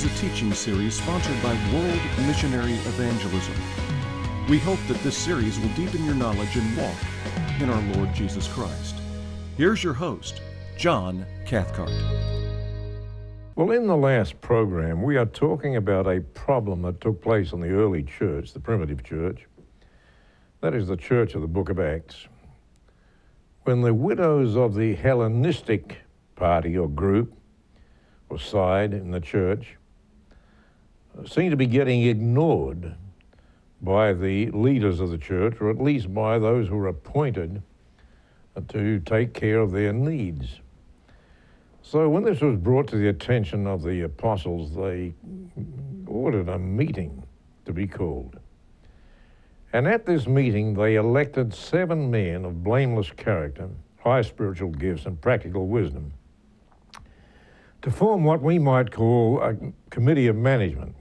Is a teaching series sponsored by World Missionary Evangelism. We hope that this series will deepen your knowledge and walk in our Lord Jesus Christ. Here's your host, John Cathcart. Well, in the last program, we are talking about a problem that took place in the early church, the primitive church. That is the church of the book of Acts. When the widows of the Hellenistic party or group or side in the church seem to be getting ignored by the leaders of the church, or at least by those who are appointed to take care of their needs. So, when this was brought to the attention of the apostles, they ordered a meeting to be called. And at this meeting, they elected seven men of blameless character, high spiritual gifts, and practical wisdom to form what we might call a committee of management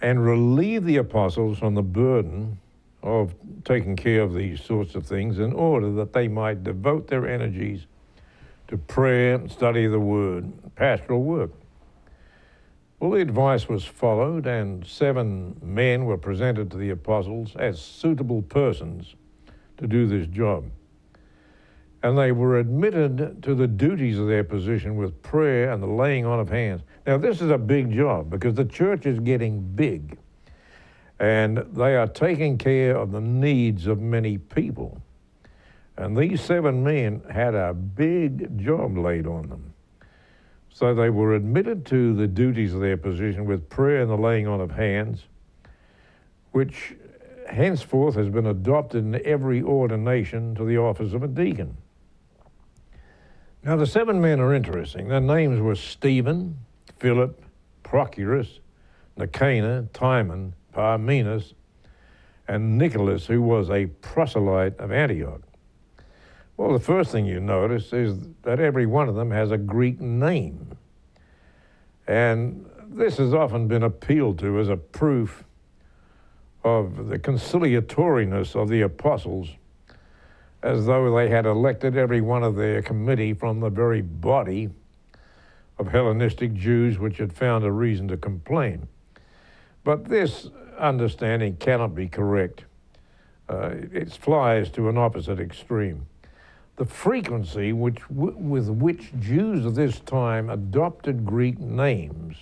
and relieve the apostles from the burden of taking care of these sorts of things in order that they might devote their energies to prayer, and study of the word, pastoral work. Well, the advice was followed, and seven men were presented to the apostles as suitable persons to do this job and they were admitted to the duties of their position with prayer and the laying on of hands. Now, this is a big job because the church is getting big and they are taking care of the needs of many people. And these seven men had a big job laid on them. So they were admitted to the duties of their position with prayer and the laying on of hands, which henceforth has been adopted in every ordination to the office of a deacon. Now, the seven men are interesting. Their names were Stephen, Philip, Prochorus, Nicanor, Timon, Parmenas, and Nicholas, who was a proselyte of Antioch. Well, the first thing you notice is that every one of them has a Greek name. And this has often been appealed to as a proof of the conciliatoriness of the apostles as though they had elected every one of their committee from the very body of Hellenistic Jews which had found a reason to complain. But this understanding cannot be correct. Uh, it flies to an opposite extreme. The frequency which, with which Jews of this time adopted Greek names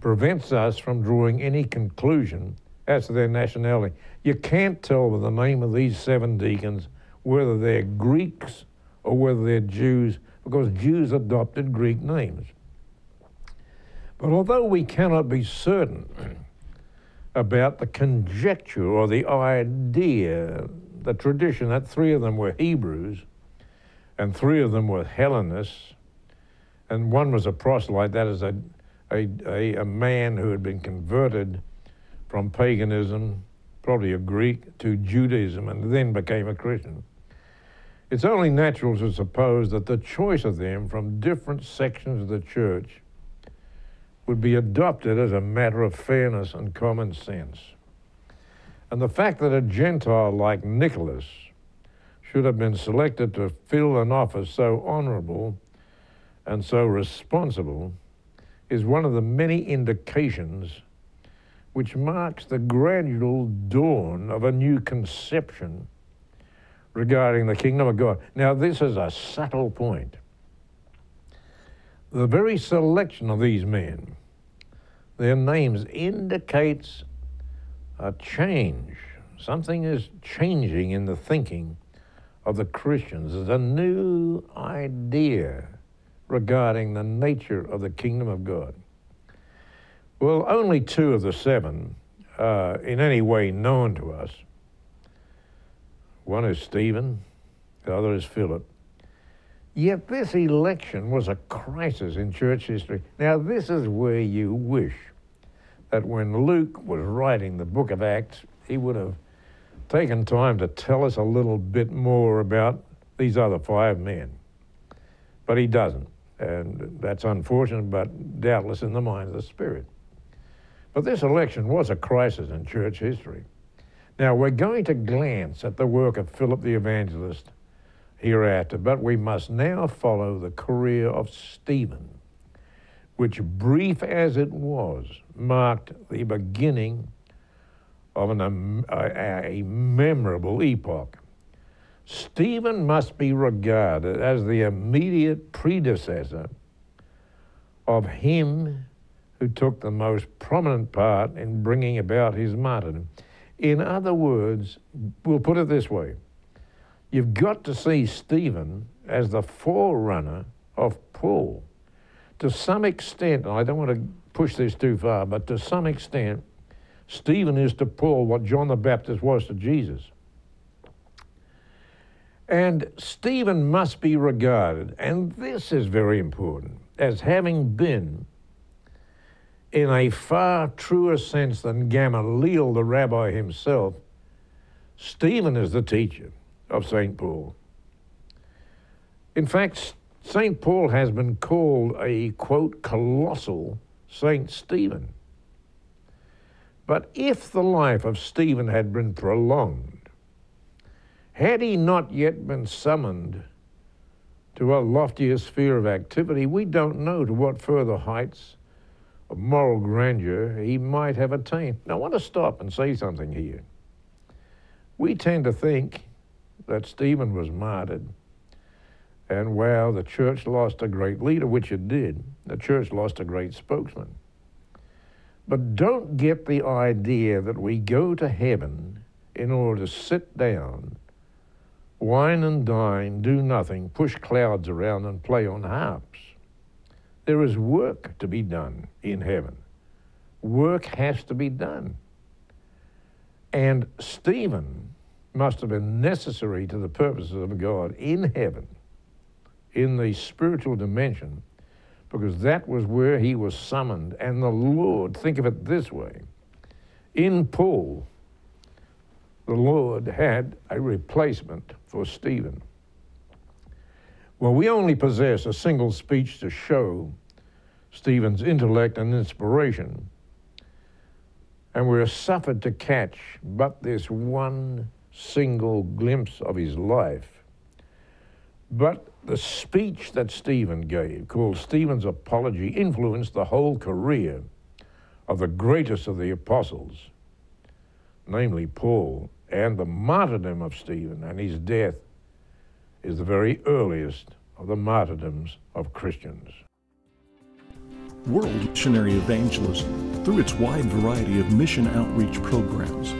prevents us from drawing any conclusion as to their nationality. You can't tell by the name of these seven deacons whether they're Greeks or whether they're Jews, because Jews adopted Greek names. But although we cannot be certain about the conjecture or the idea, the tradition that three of them were Hebrews and three of them were Hellenists, and one was a proselyte, that is, a, a, a, a man who had been converted from paganism, probably a Greek, to Judaism, and then became a Christian. It's only natural to suppose that the choice of them from different sections of the church would be adopted as a matter of fairness and common sense. And the fact that a Gentile like Nicholas should have been selected to fill an office so honorable and so responsible is one of the many indications which marks the gradual dawn of a new conception regarding the kingdom of God. Now, this is a subtle point. The very selection of these men, their names indicates a change. Something is changing in the thinking of the Christians. There's a new idea regarding the nature of the kingdom of God. Well, only two of the seven uh, in any way known to us one is Stephen, the other is Philip. Yet this election was a crisis in church history. Now, this is where you wish that when Luke was writing the book of Acts, he would have taken time to tell us a little bit more about these other five men. But he doesn't. And that's unfortunate, but doubtless in the mind of the Spirit. But this election was a crisis in church history. Now, we're going to glance at the work of Philip the Evangelist hereafter, but we must now follow the career of Stephen, which, brief as it was, marked the beginning of an, um, a, a memorable epoch. Stephen must be regarded as the immediate predecessor of him who took the most prominent part in bringing about his martyrdom. In other words, we'll put it this way you've got to see Stephen as the forerunner of Paul. To some extent, I don't want to push this too far, but to some extent, Stephen is to Paul what John the Baptist was to Jesus. And Stephen must be regarded, and this is very important, as having been, in a far truer sense than Gamaliel the rabbi himself, Stephen is the teacher of St. Paul. In fact, St. Paul has been called a, quote, colossal St. Stephen. But if the life of Stephen had been prolonged, had he not yet been summoned to a loftier sphere of activity, we don't know to what further heights of moral grandeur he might have attained. Now, I want to stop and say something here. We tend to think that Stephen was martyred, and wow, the church lost a great leader, which it did. The church lost a great spokesman. But don't get the idea that we go to heaven in order to sit down wine and dine, do nothing, push clouds around, and play on harps. There is work to be done in heaven. Work has to be done. And Stephen must have been necessary to the purposes of God in heaven, in the spiritual dimension, because that was where he was summoned. And the Lord, think of it this way in Paul, the Lord had a replacement for Stephen. Well, we only possess a single speech to show Stephen's intellect and inspiration, and we're suffered to catch but this one single glimpse of his life. But the speech that Stephen gave, called Stephen's Apology, influenced the whole career of the greatest of the apostles, namely Paul, and the martyrdom of Stephen and his death is the very earliest of the martyrdoms of Christians. World Missionary Evangelism, through its wide variety of mission outreach programs,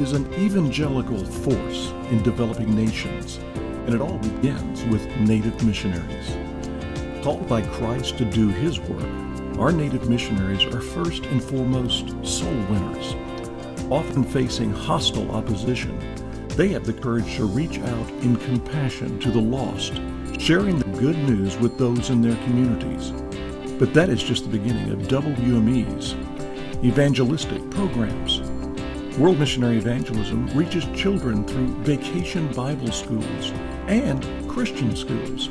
is an evangelical force in developing nations, and it all begins with native missionaries. Called by Christ to do His work, our native missionaries are first and foremost soul winners often facing hostile opposition, they have the courage to reach out in compassion to the lost, sharing the good news with those in their communities. But that is just the beginning of WME's evangelistic programs. World Missionary Evangelism reaches children through vacation Bible schools and Christian schools.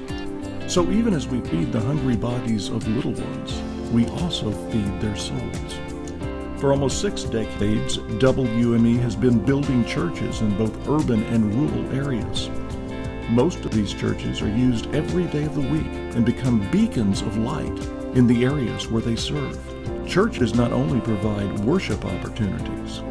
So even as we feed the hungry bodies of little ones, we also feed their souls. For almost six decades, WME has been building churches in both urban and rural areas. Most of these churches are used every day of the week and become beacons of light in the areas where they serve. Churches not only provide worship opportunities,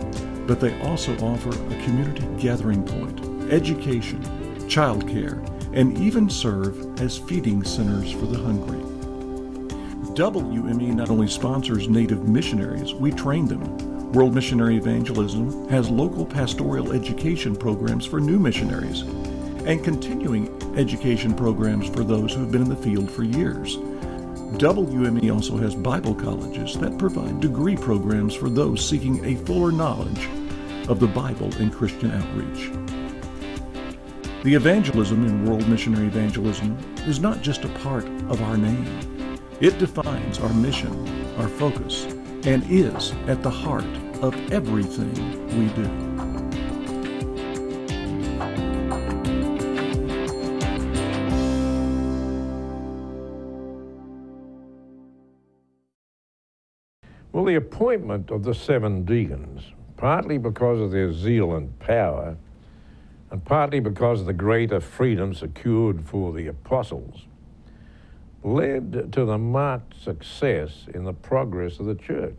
but they also offer a community gathering point, education, childcare, and even serve as feeding centers for the hungry. WME not only sponsors Native missionaries, we train them. World Missionary Evangelism has local pastoral education programs for new missionaries and continuing education programs for those who have been in the field for years. WME also has Bible colleges that provide degree programs for those seeking a fuller knowledge of the Bible and Christian outreach. The evangelism in World Missionary Evangelism is not just a part of our name. It defines our mission, our focus, and is at the heart of everything we do. Well, the appointment of the seven deacons, partly because of their zeal and power, and partly because of the greater freedom secured for the apostles, led to the marked success in the progress of the church.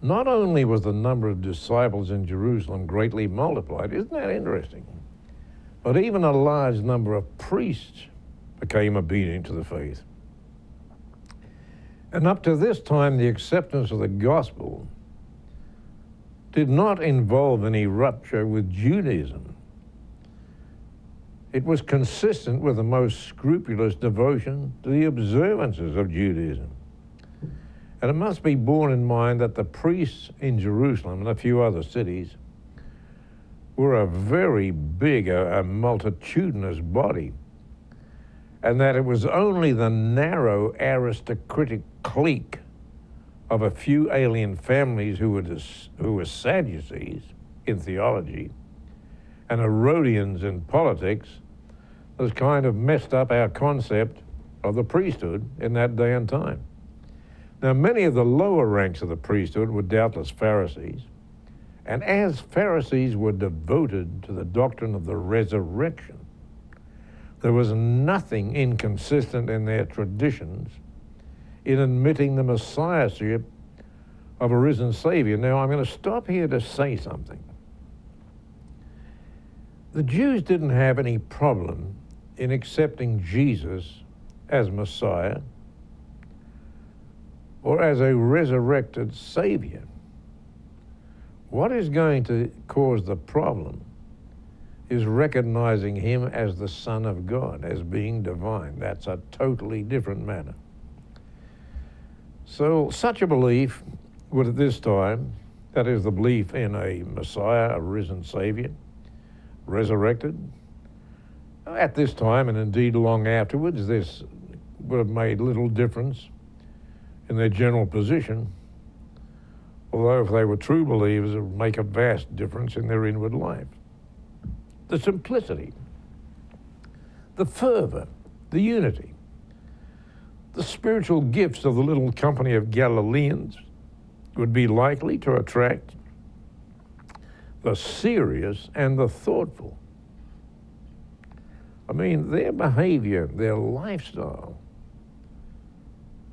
Not only was the number of disciples in Jerusalem greatly multiplied, isn't that interesting? But even a large number of priests became obedient to the faith. And up to this time, the acceptance of the gospel did not involve any rupture with Judaism. It was consistent with the most scrupulous devotion to the observances of Judaism. And it must be borne in mind that the priests in Jerusalem and a few other cities were a very big, a, a multitudinous body, and that it was only the narrow aristocratic clique of a few alien families who were, dis, who were Sadducees in theology and Herodians in politics has kind of messed up our concept of the priesthood in that day and time. Now, many of the lower ranks of the priesthood were doubtless Pharisees, and as Pharisees were devoted to the doctrine of the resurrection, there was nothing inconsistent in their traditions in admitting the messiahship of a risen Savior. Now, I'm going to stop here to say something. The Jews didn't have any problem in accepting Jesus as Messiah or as a resurrected Savior. What is going to cause the problem is recognizing Him as the Son of God, as being divine. That's a totally different matter. So, such a belief would at this time, that is the belief in a Messiah, a risen Savior, resurrected, at this time, and indeed long afterwards, this would have made little difference in their general position, although if they were true believers, it would make a vast difference in their inward life. The simplicity, the fervor, the unity, the spiritual gifts of the little company of Galileans would be likely to attract the serious and the thoughtful. I mean, their behavior, their lifestyle,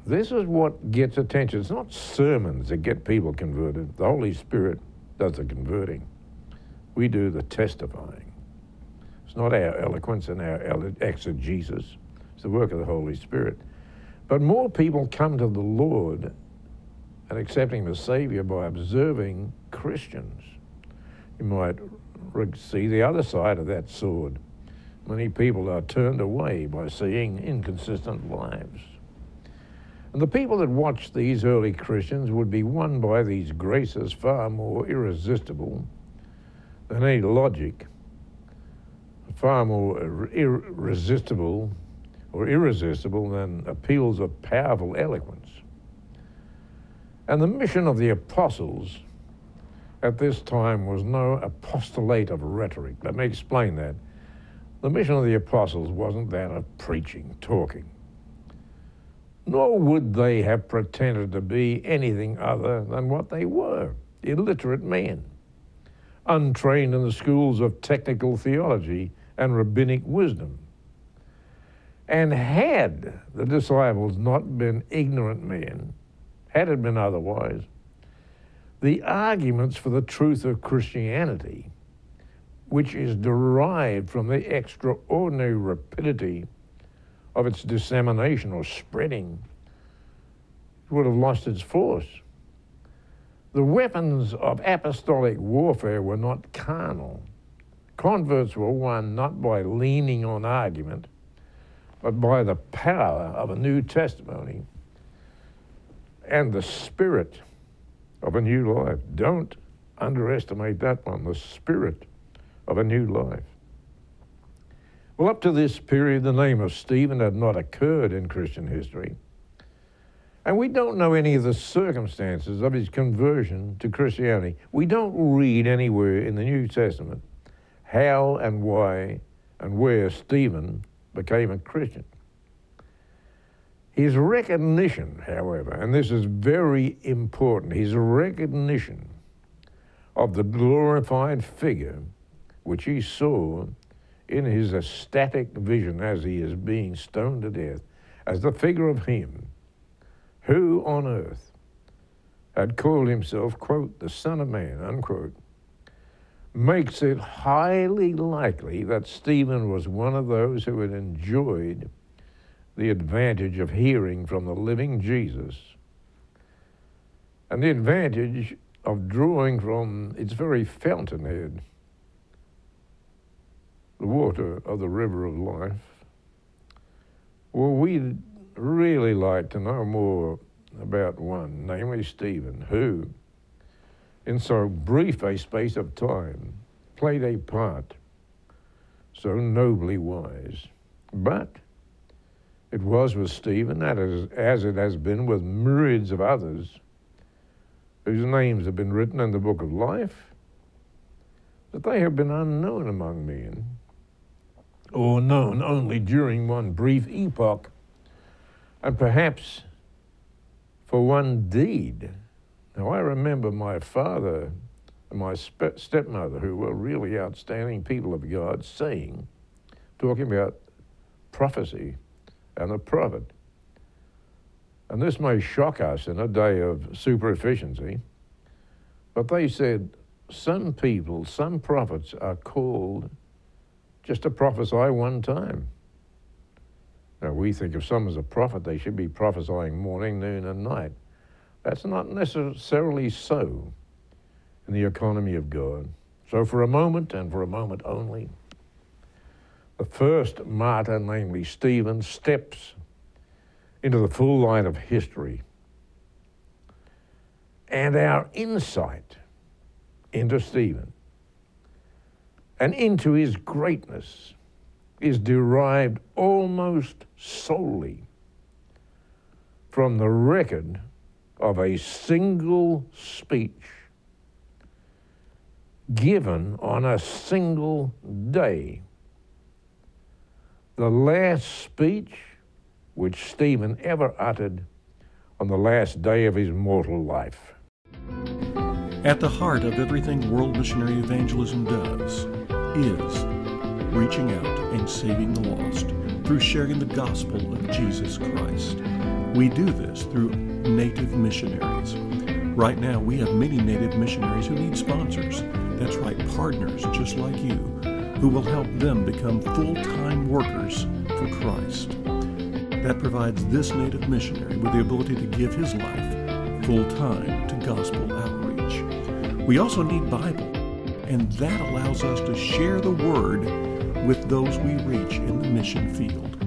this is what gets attention. It's not sermons that get people converted. The Holy Spirit does the converting. We do the testifying. It's not our eloquence and our exegesis. It's the work of the Holy Spirit. But more people come to the Lord and accepting the Savior by observing Christians. You might see the other side of that sword. Many people are turned away by seeing inconsistent lives. And the people that watched these early Christians would be won by these graces far more irresistible than any logic, far more irresistible or irresistible than appeals of powerful eloquence. And the mission of the apostles at this time was no apostolate of rhetoric. Let me explain that. The mission of the apostles wasn't that of preaching, talking nor would they have pretended to be anything other than what they were illiterate men, untrained in the schools of technical theology and rabbinic wisdom. And had the disciples not been ignorant men, had it been otherwise, the arguments for the truth of Christianity, which is derived from the extraordinary rapidity of its dissemination or spreading, would have lost its force. The weapons of apostolic warfare were not carnal. Converts were won not by leaning on argument, but by the power of a new testimony and the spirit of a new life. Don't underestimate that one, the spirit of a new life. Well, up to this period, the name of Stephen had not occurred in Christian history. And we don't know any of the circumstances of his conversion to Christianity. We don't read anywhere in the New Testament how and why and where Stephen became a Christian. His recognition, however, and this is very important, his recognition of the glorified figure which he saw in his ecstatic vision as he is being stoned to death, as the figure of him who on earth had called himself, quote, the Son of Man, unquote, makes it highly likely that Stephen was one of those who had enjoyed the advantage of hearing from the living Jesus and the advantage of drawing from its very fountainhead the water of the river of life. Well, we'd really like to know more about one, namely Stephen, who, in so brief a space of time, played a part so nobly wise. But it was with Stephen, as it has been with myriads of others, whose names have been written in the book of life, that they have been unknown among men, or known only during one brief epoch, and perhaps for one deed. Now, I remember my father and my stepmother, who were really outstanding people of God, saying, talking about prophecy and the prophet. And this may shock us in a day of super efficiency, but they said some people, some prophets are called just to prophesy one time. Now, we think if someone's a prophet, they should be prophesying morning, noon, and night. That's not necessarily so in the economy of God. So, for a moment, and for a moment only, the first martyr, namely Stephen, steps into the full light of history. And our insight into Stephen and into his greatness is derived almost solely from the record of a single speech given on a single day. The last speech which Stephen ever uttered on the last day of his mortal life. At the heart of everything world missionary evangelism does is reaching out and saving the lost through sharing the gospel of Jesus Christ. We do this through native missionaries. Right now, we have many native missionaries who need sponsors. That's right, partners just like you, who will help them become full time workers for Christ. That provides this native missionary with the ability to give his life full time to gospel outreach. We also need Bible, and that allows us to share the word with those we reach in the mission field.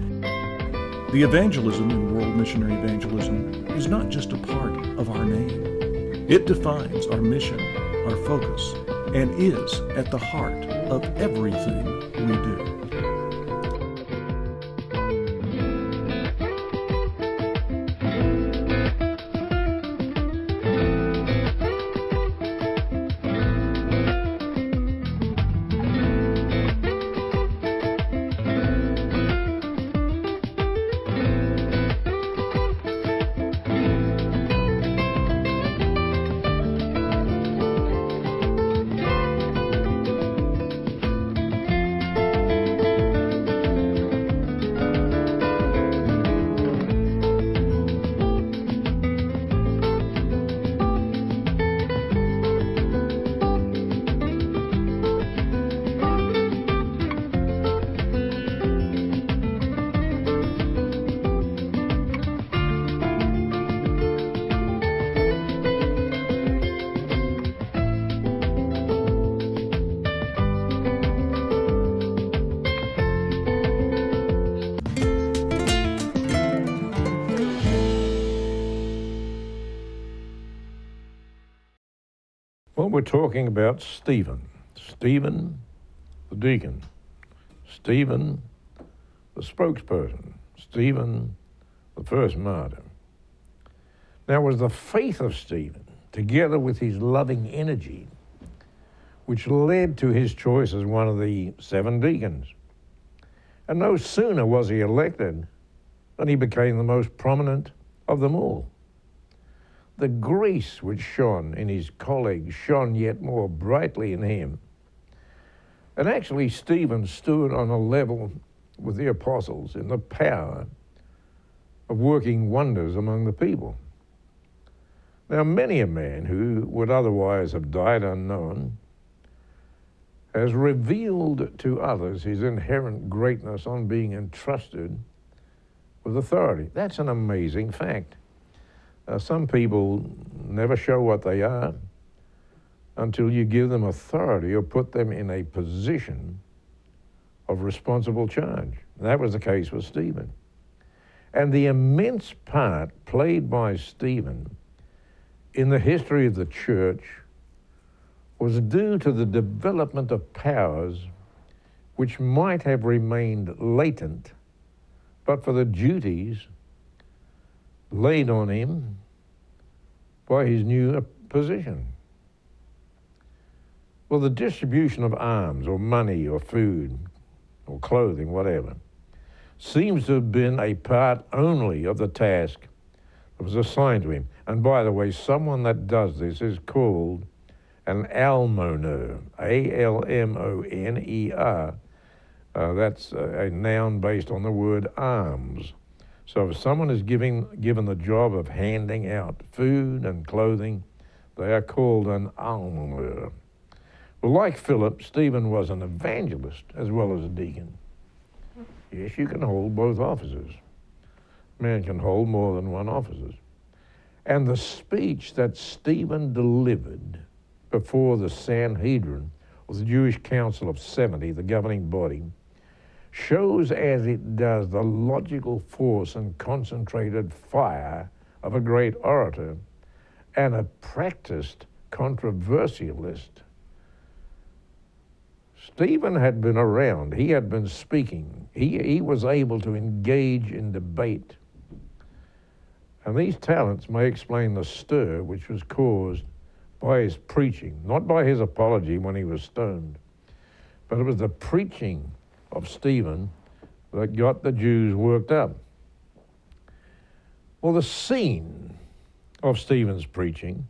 The evangelism in World Missionary Evangelism is not just a part of our name. It defines our mission, our focus, and is at the heart of everything we do. Talking about Stephen. Stephen, the deacon. Stephen, the spokesperson. Stephen, the first martyr. Now, was the faith of Stephen, together with his loving energy, which led to his choice as one of the seven deacons. And no sooner was he elected than he became the most prominent of them all. The grace which shone in his colleagues shone yet more brightly in him. And actually, Stephen stood on a level with the apostles in the power of working wonders among the people. Now, many a man who would otherwise have died unknown has revealed to others his inherent greatness on being entrusted with authority. That's an amazing fact. Uh, some people never show what they are until you give them authority or put them in a position of responsible charge. That was the case with Stephen. And the immense part played by Stephen in the history of the church was due to the development of powers which might have remained latent but for the duties laid on him by his new position. Well, the distribution of alms or money or food or clothing, whatever, seems to have been a part only of the task that was assigned to him. And by the way, someone that does this is called an almoner, A L M O N E R. Uh, that's a noun based on the word alms. So if someone is giving, given the job of handing out food and clothing, they are called an almoner. Well, like Philip, Stephen was an evangelist as well as a deacon. Yes, you can hold both offices. Man can hold more than one office. And the speech that Stephen delivered before the Sanhedrin, or the Jewish Council of 70, the governing body, shows as it does the logical force and concentrated fire of a great orator and a practiced controversialist. Stephen had been around, he had been speaking, he, he was able to engage in debate. And these talents may explain the stir which was caused by his preaching, not by his apology when he was stoned, but it was the preaching of Stephen that got the Jews worked up. Well, the scene of Stephen's preaching,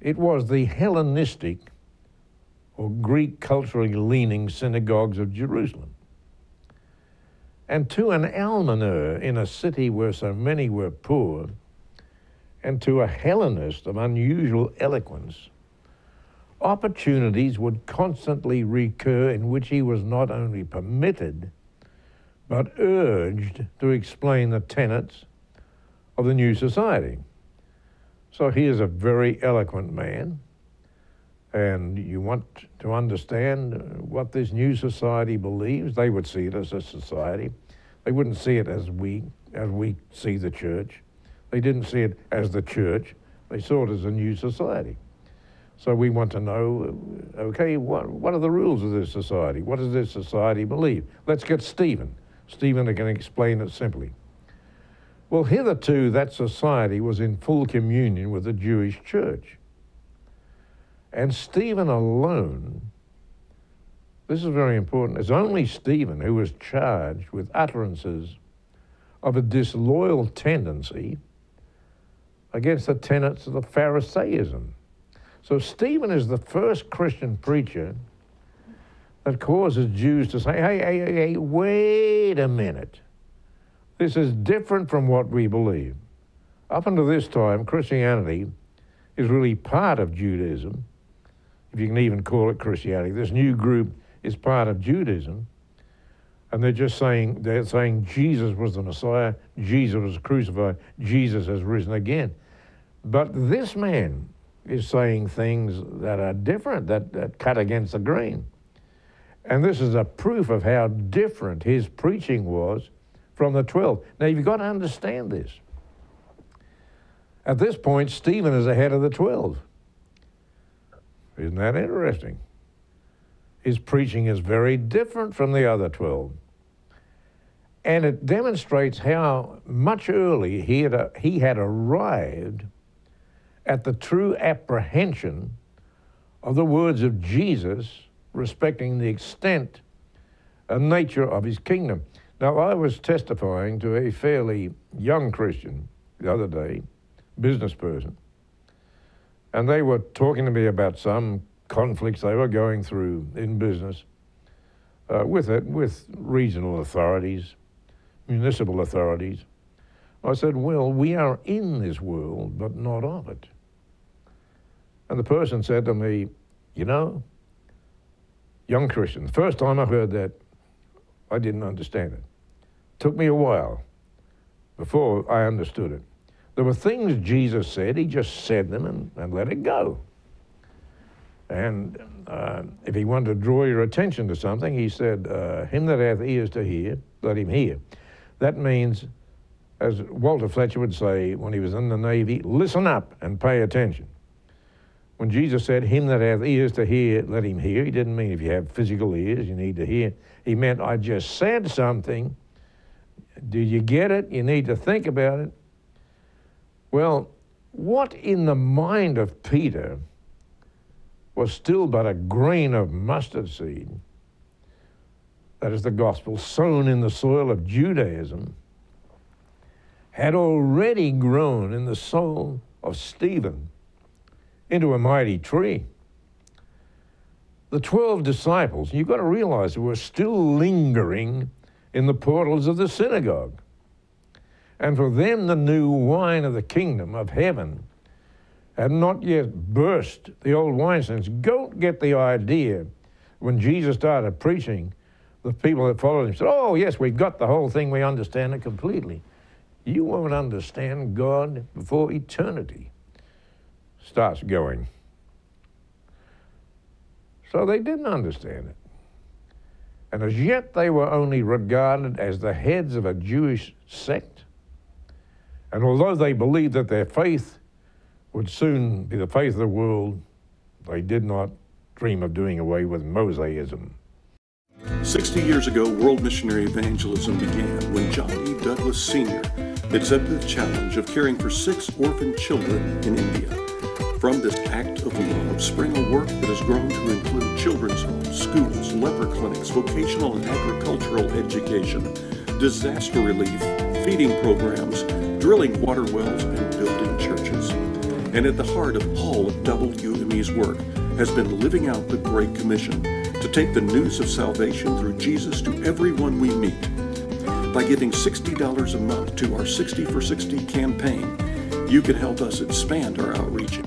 it was the Hellenistic or Greek culturally leaning synagogues of Jerusalem. And to an almoner in a city where so many were poor, and to a Hellenist of unusual eloquence, opportunities would constantly recur in which he was not only permitted, but urged to explain the tenets of the new society. So he is a very eloquent man, and you want to understand what this new society believes. They would see it as a society. They wouldn't see it as we as we see the church. They didn't see it as the church. They saw it as a new society. So we want to know, okay, what, what are the rules of this society? What does this society believe? Let's get Stephen. Stephen can explain it simply. Well, hitherto that society was in full communion with the Jewish church. And Stephen alone, this is very important, it's only Stephen who was charged with utterances of a disloyal tendency against the tenets of the Pharisaism. So Stephen is the first Christian preacher that causes Jews to say, hey, hey, hey, wait a minute. This is different from what we believe. Up until this time, Christianity is really part of Judaism, if you can even call it Christianity. This new group is part of Judaism. And they're just saying, they're saying Jesus was the Messiah, Jesus was crucified, Jesus has risen again. But this man, is saying things that are different, that, that cut against the grain. And this is a proof of how different his preaching was from the 12. Now, you've got to understand this. At this point, Stephen is ahead of the 12. Isn't that interesting? His preaching is very different from the other 12. And it demonstrates how much early he had, he had arrived at the true apprehension of the words of Jesus respecting the extent and nature of his kingdom. Now, I was testifying to a fairly young Christian the other day, business person, and they were talking to me about some conflicts they were going through in business uh, with it, with regional authorities, municipal authorities. I said, Well, we are in this world, but not of it. And the person said to me, You know, young Christian, the first time I heard that, I didn't understand it. it. Took me a while before I understood it. There were things Jesus said, he just said them and, and let it go. And uh, if he wanted to draw your attention to something, he said, uh, Him that hath ears to hear, let him hear. That means, as Walter Fletcher would say when he was in the Navy, listen up and pay attention. When Jesus said, Him that hath ears to hear, let him hear, he didn't mean if you have physical ears, you need to hear. He meant, I just said something. Do you get it? You need to think about it. Well, what in the mind of Peter was still but a grain of mustard seed? That is the gospel sown in the soil of Judaism, had already grown in the soul of Stephen into a mighty tree. The 12 disciples, you've got to realize, were still lingering in the portals of the synagogue. And for them, the new wine of the kingdom of heaven had not yet burst the old wineskins. Don't get the idea when Jesus started preaching, the people that followed him said, Oh, yes, we've got the whole thing, we understand it completely. You won't understand God before eternity starts going. So they didn't understand it. And as yet they were only regarded as the heads of a Jewish sect. And although they believed that their faith would soon be the faith of the world, they did not dream of doing away with Mosaism. 60 years ago, world missionary evangelism began when John E. Douglas Sr. accepted the challenge of caring for six orphan children in India. From this act of love spring a work that has grown to include children's homes, schools, leper clinics, vocational and agricultural education, disaster relief, feeding programs, drilling water wells, and building churches. And at the heart of all of WME's work has been living out the Great Commission to take the news of salvation through Jesus to everyone we meet. By giving $60 a month to our 60 for 60 campaign, you can help us expand our outreach.